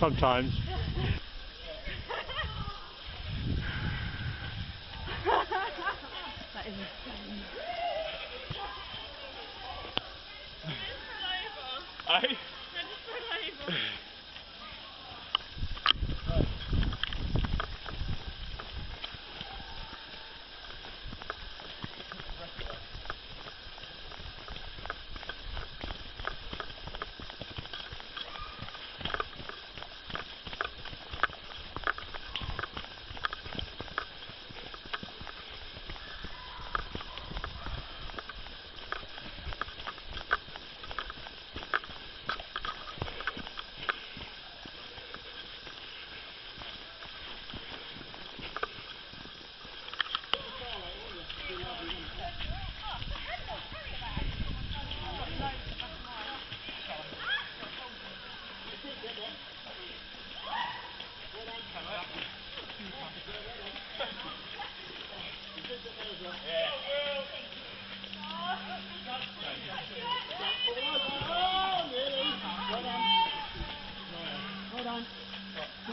sometimes. that is insane. I.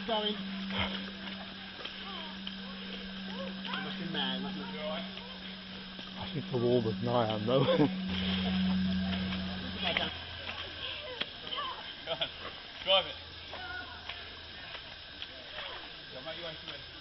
going. You must be mad, mustn't? I think the warmer than I am, though. Drive it. Yeah, make your way to it.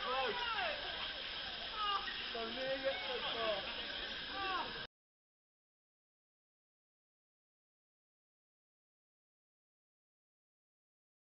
close. So near yet so far.